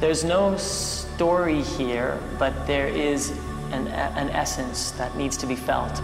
There's no story here, but there is an, an essence that needs to be felt.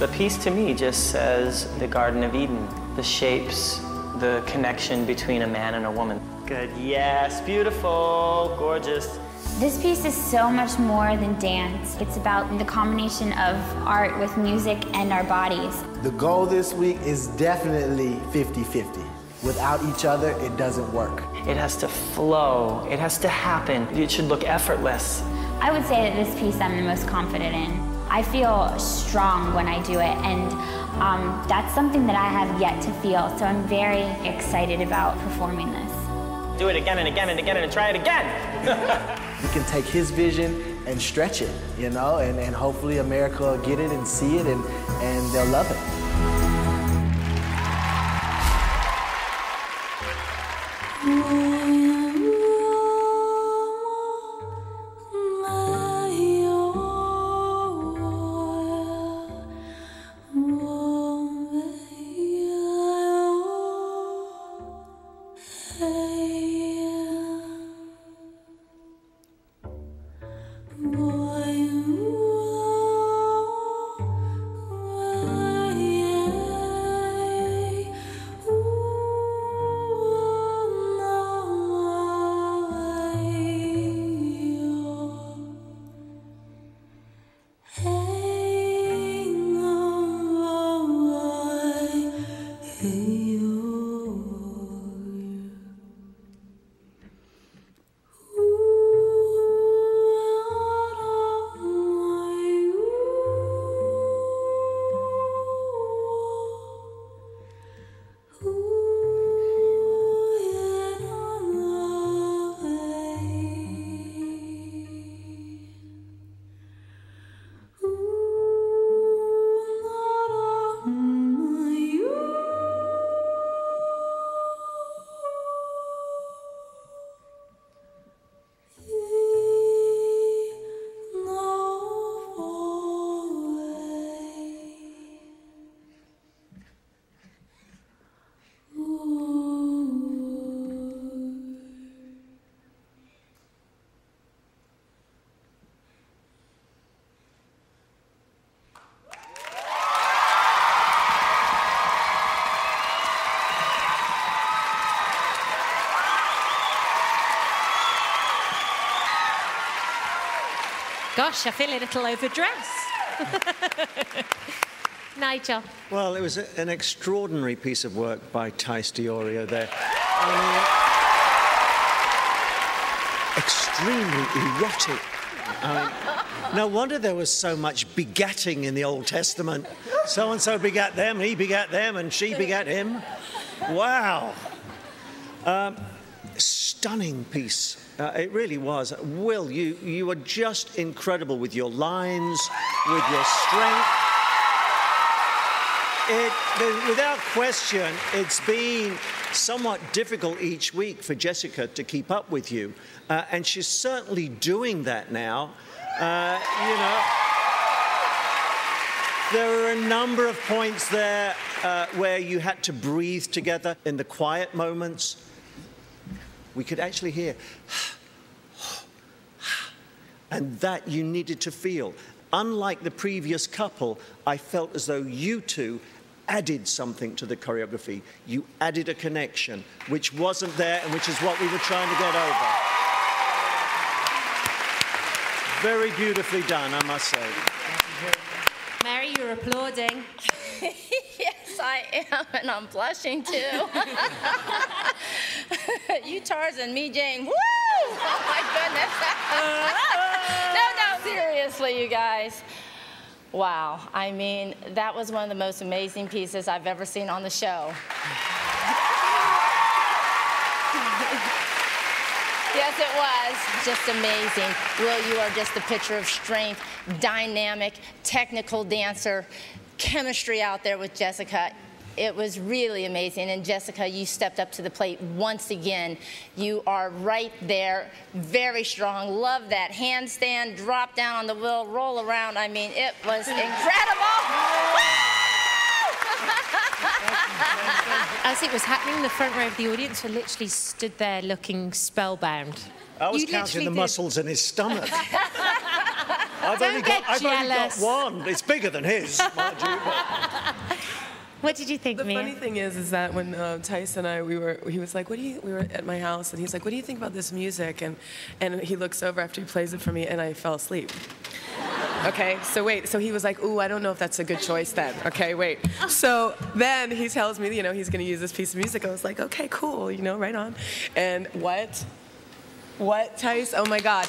The piece to me just says the Garden of Eden, the shapes, the connection between a man and a woman. Good, yes, beautiful, gorgeous. This piece is so much more than dance. It's about the combination of art with music and our bodies. The goal this week is definitely 50 50. Without each other, it doesn't work. It has to flow, it has to happen. It should look effortless. I would say that this piece I'm the most confident in. I feel strong when I do it, and um, that's something that I have yet to feel. So I'm very excited about performing this. Do it again and again and again and try it again. we can take his vision and stretch it, you know, and, and hopefully America will get it and see it and, and they'll love it. Ooh. Gosh, I feel a little overdressed. Nigel. Well, it was a, an extraordinary piece of work by Tyce Diorio there. Mean, extremely erotic. Mean, no wonder there was so much begatting in the Old Testament. So and so begat them, he begat them, and she begat him. Wow. Um, stunning piece uh, it really was. Will, you, you were just incredible with your lines, with your strength. It, without question, it's been somewhat difficult each week for Jessica to keep up with you. Uh, and she's certainly doing that now. Uh, you know, there are a number of points there uh, where you had to breathe together in the quiet moments we could actually hear, and that you needed to feel. Unlike the previous couple, I felt as though you two added something to the choreography. You added a connection, which wasn't there and which is what we were trying to get over. Very beautifully done, I must say. Mary, you're applauding. yes, I am, and I'm blushing too. you Tarzan, me Jane. Woo! Oh my goodness. no, no, seriously, you guys. Wow. I mean, that was one of the most amazing pieces I've ever seen on the show. Yes, it was. Just amazing. Will, you are just a picture of strength, dynamic, technical dancer, chemistry out there with Jessica. It was really amazing. And Jessica, you stepped up to the plate once again. You are right there, very strong. Love that handstand, drop down on the wheel, roll around. I mean, it was incredible. As it was happening, the front row of the audience were literally stood there looking spellbound. I was You counting the did. muscles in his stomach. I've, Don't only get got, I've only got one. It's bigger than his, mind you. but- What did you think, The Mia? funny thing is, is that when uh, Tyce and I, we were, he was like, "What do you?" We were at my house, and he's like, "What do you think about this music?" And and he looks over after he plays it for me, and I fell asleep. Okay, so wait, so he was like, "Ooh, I don't know if that's a good choice then." Okay, wait. So then he tells me, you know, he's gonna use this piece of music. I was like, "Okay, cool, you know, right on." And what? What, Tyce? Oh my God,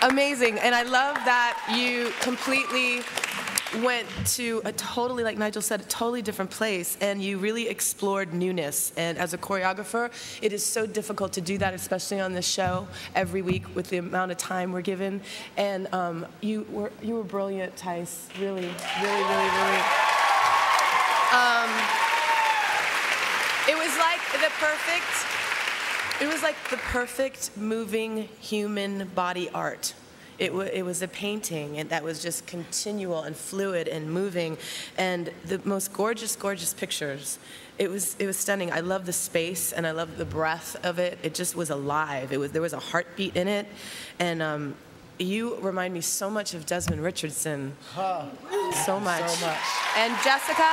amazing! And I love that you completely went to a totally, like Nigel said, a totally different place, and you really explored newness. And as a choreographer, it is so difficult to do that, especially on this show every week with the amount of time we're given. And um, you were you were brilliant, Tyce. Really, really, really, really. Um, it was like the perfect. It was like the perfect moving human body art. It, it was a painting and that was just continual and fluid and moving and the most gorgeous, gorgeous pictures. It was, it was stunning. I love the space and I love the breath of it. It just was alive. It was, there was a heartbeat in it. And um, you remind me so much of Desmond Richardson. So much. So much. And Jessica,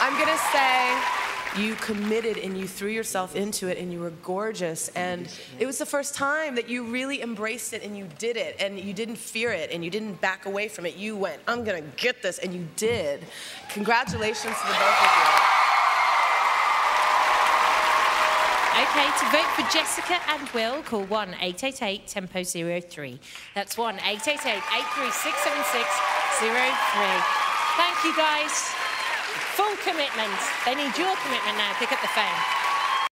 I'm gonna say you committed and you threw yourself into it and you were gorgeous and it was the first time that you really embraced it and you did it and you didn't fear it and you didn't back away from it. You went, I'm gonna get this and you did. Congratulations to the both of you. Okay, to vote for Jessica and Will, call 1 888 Tempo 03. That's 1 888 836 7603. Thank you, guys. Commitment. They need your commitment now. Pick up the phone.